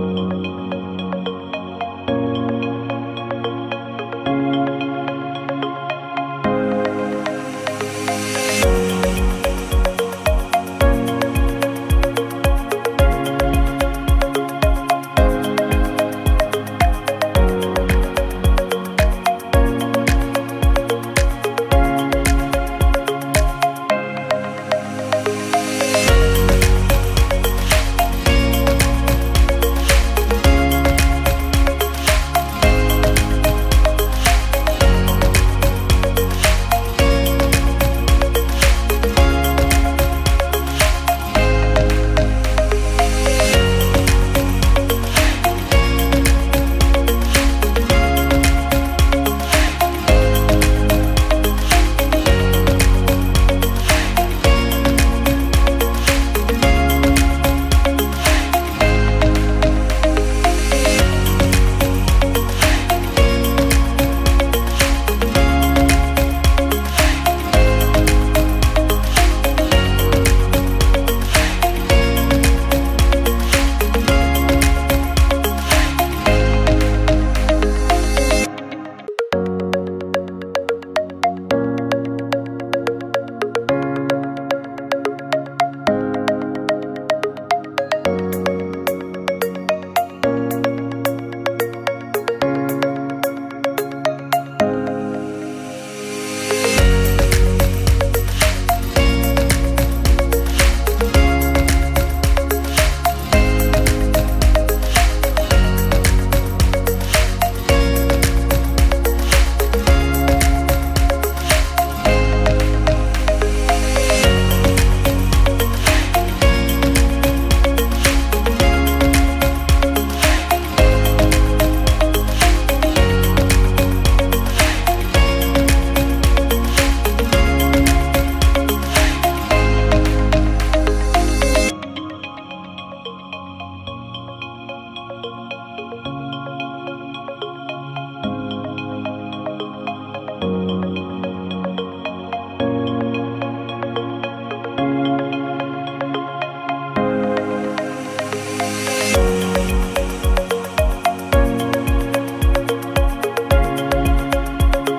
Oh. you.